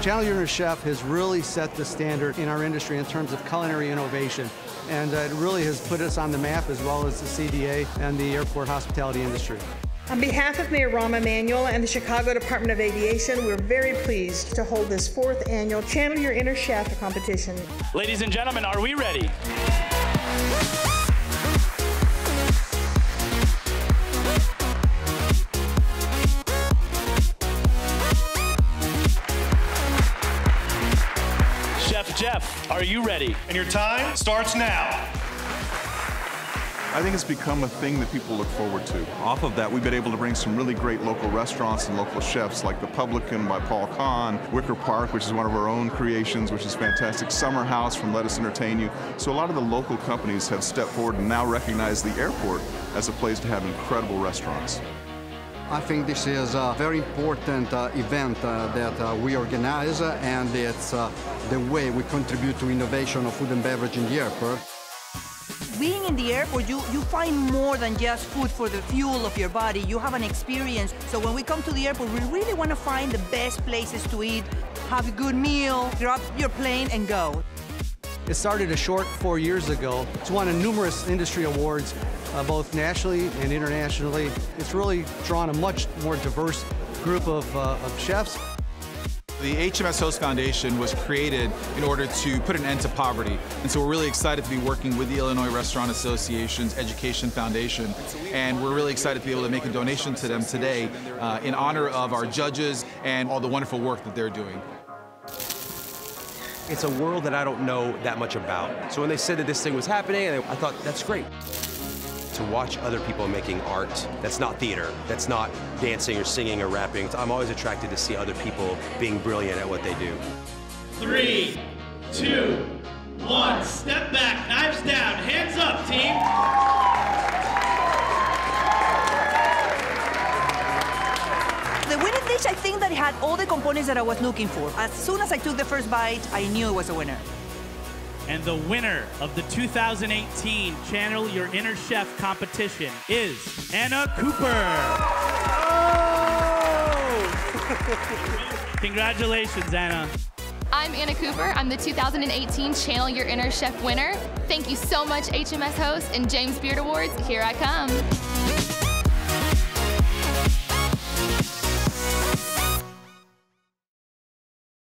Channel Your Inner Chef has really set the standard in our industry in terms of culinary innovation. And uh, it really has put us on the map as well as the CDA and the airport hospitality industry. On behalf of Mayor Rahm Emanuel and the Chicago Department of Aviation, we're very pleased to hold this fourth annual Channel Your Inner Chef competition. Ladies and gentlemen, are we ready? Jeff, are you ready? And your time starts now. I think it's become a thing that people look forward to. Off of that, we've been able to bring some really great local restaurants and local chefs like The Publican by Paul Kahan, Wicker Park, which is one of our own creations, which is fantastic, Summer House from Lettuce Entertain You. So a lot of the local companies have stepped forward and now recognize the airport as a place to have incredible restaurants. I think this is a very important uh, event uh, that uh, we organize, uh, and it's uh, the way we contribute to innovation of food and beverage in the airport. Being in the airport, you, you find more than just food for the fuel of your body. You have an experience. So when we come to the airport, we really want to find the best places to eat, have a good meal, drop your plane, and go. It started a short four years ago. It's won numerous industry awards, uh, both nationally and internationally. It's really drawn a much more diverse group of, uh, of chefs. The HMS Host Foundation was created in order to put an end to poverty. And so we're really excited to be working with the Illinois Restaurant Association's Education Foundation. And we're really excited to be able to make a donation to them today uh, in honor of our judges and all the wonderful work that they're doing. It's a world that I don't know that much about. So when they said that this thing was happening, I thought, that's great. To watch other people making art that's not theater, that's not dancing or singing or rapping, I'm always attracted to see other people being brilliant at what they do. Three, two, one. Step back, knives down, hands up, team. The winning dish, I think that it had all the components that I was looking for. As soon as I took the first bite, I knew it was a winner. And the winner of the 2018 Channel Your Inner Chef competition is Anna Cooper. Oh! Congratulations, Anna. I'm Anna Cooper. I'm the 2018 Channel Your Inner Chef winner. Thank you so much, HMS host and James Beard Awards. Here I come.